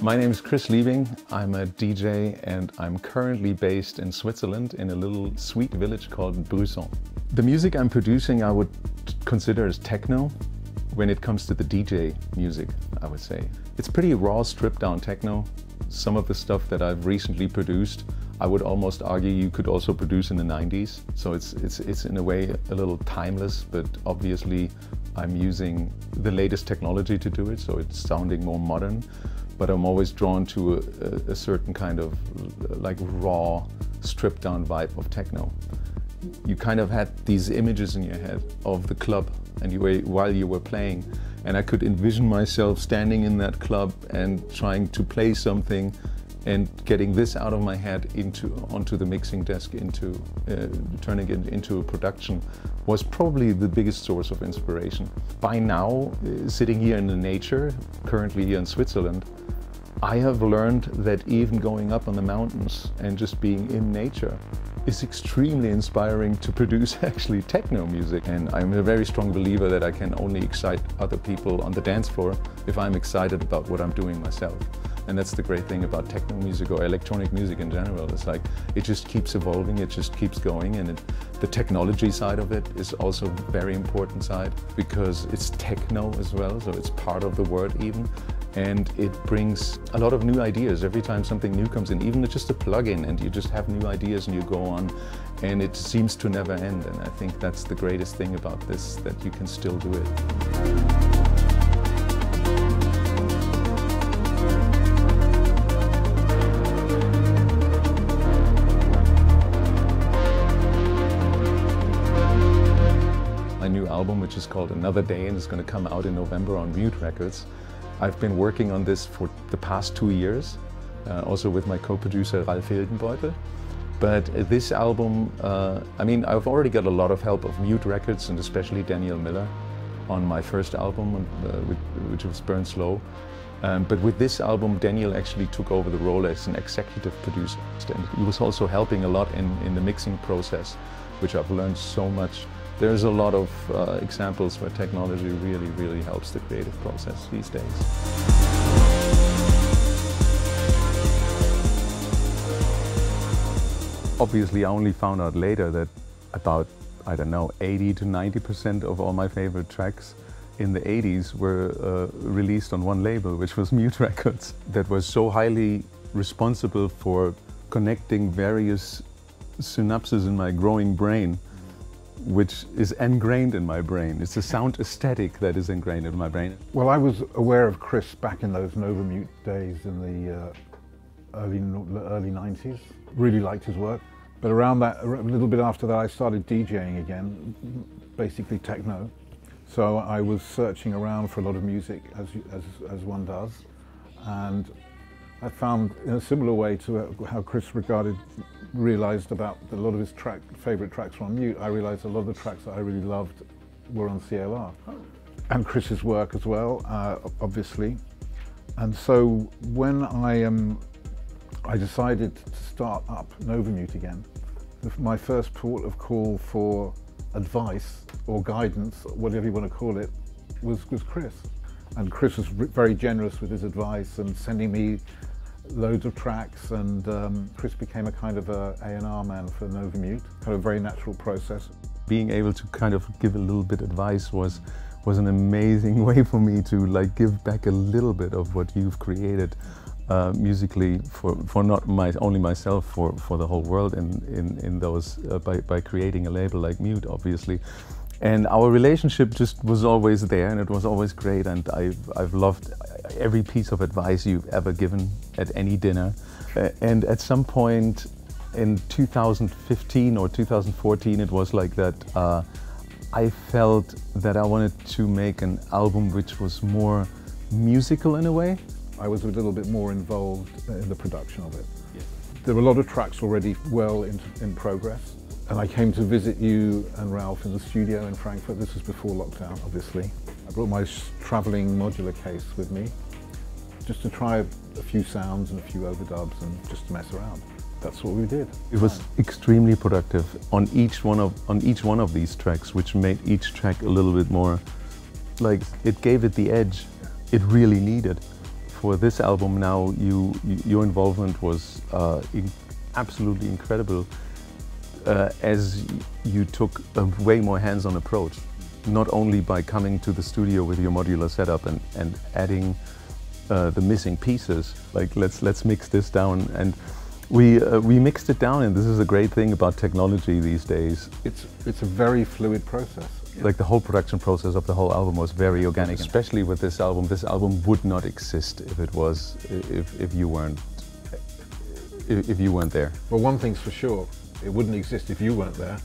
My name is Chris Liebing. I'm a DJ and I'm currently based in Switzerland in a little sweet village called Brusson. The music I'm producing I would consider as techno when it comes to the DJ music, I would say. It's pretty raw, stripped down techno. Some of the stuff that I've recently produced I would almost argue you could also produce in the 90s. So it's, it's, it's in a way a little timeless, but obviously I'm using the latest technology to do it, so it's sounding more modern but I'm always drawn to a, a, certain kind of like raw, stripped down vibe of techno. You kind of had these images in your head of the club and you were, while you were playing and I could envision myself standing in that club and trying to play something and getting this out of my head into onto the mixing desk into uh, turning it into a production was probably the biggest source of inspiration. By now, uh, sitting here in the nature, currently here in Switzerland, I have learned that even going up on the mountains and just being in nature is extremely inspiring to produce actually techno music. And I'm a very strong believer that I can only excite other people on the dance floor if I'm excited about what I'm doing myself. And that's the great thing about techno music or electronic music in general. It's like it just keeps evolving, it just keeps going, and it, the technology side of it is also a very important side because it's techno as well, so it's part of the word even. And it brings a lot of new ideas every time something new comes in, even just a plug-in, and you just have new ideas and you go on, and it seems to never end. And I think that's the greatest thing about this, that you can still do it. Which is called Another Day and is going to come out in November on Mute Records. I've been working on this for the past two years, uh, also with my co-producer Ralf Hildenbeutel. But this album, uh, I mean, I've already got a lot of help of Mute Records and especially Daniel Miller on my first album, uh, which was Burn Slow. Um, but with this album, Daniel actually took over the role as an executive producer. And he was also helping a lot in, in the mixing process, which I've learned so much there's a lot of uh, examples where technology really, really helps the creative process these days. Obviously, I only found out later that about, I don't know, 80 to 90% of all my favorite tracks in the 80s were uh, released on one label, which was Mute Records, that was so highly responsible for connecting various synapses in my growing brain which is ingrained in my brain. It's a sound aesthetic that is ingrained in my brain. Well, I was aware of Chris back in those Novamute days in the uh, early, early 90s. Really liked his work. But around that, a little bit after that, I started DJing again, basically techno. So I was searching around for a lot of music, as, as, as one does. And I found, in a similar way to how Chris regarded realised about a lot of his track, favourite tracks were on mute, I realised a lot of the tracks that I really loved were on CLR. Oh. And Chris's work as well, uh, obviously. And so when I, um, I decided to start up Novamute again, my first port of call for advice or guidance, whatever you want to call it, was, was Chris. And Chris was very generous with his advice and sending me loads of tracks and um, Chris became a kind of a A&R man for Novamute, kind of very natural process. Being able to kind of give a little bit advice was was an amazing way for me to like give back a little bit of what you've created uh, musically for, for not my, only myself, for, for the whole world in, in, in those, uh, by, by creating a label like Mute, obviously. And our relationship just was always there and it was always great and I've, I've loved every piece of advice you've ever given at any dinner. And at some point in 2015 or 2014, it was like that uh, I felt that I wanted to make an album which was more musical in a way. I was a little bit more involved in the production of it. There were a lot of tracks already well in, in progress. And I came to visit you and Ralf in the studio in Frankfurt. This was before lockdown, obviously. I brought my travelling modular case with me just to try a, a few sounds and a few overdubs and just to mess around. That's what we did. It was extremely productive on each one of on each one of these tracks, which made each track a little bit more like it gave it the edge it really needed for this album now, you, you your involvement was uh, in absolutely incredible uh, as you took a way more hands-on approach, not only by coming to the studio with your modular setup and, and adding uh, the missing pieces, like let's, let's mix this down and we, uh, we mixed it down and this is a great thing about technology these days. It's, it's a very fluid process. Like the whole production process of the whole album was very organic, especially with this album. This album would not exist if it was, if, if you weren't, if, if you weren't there. Well, one thing's for sure, it wouldn't exist if you weren't there.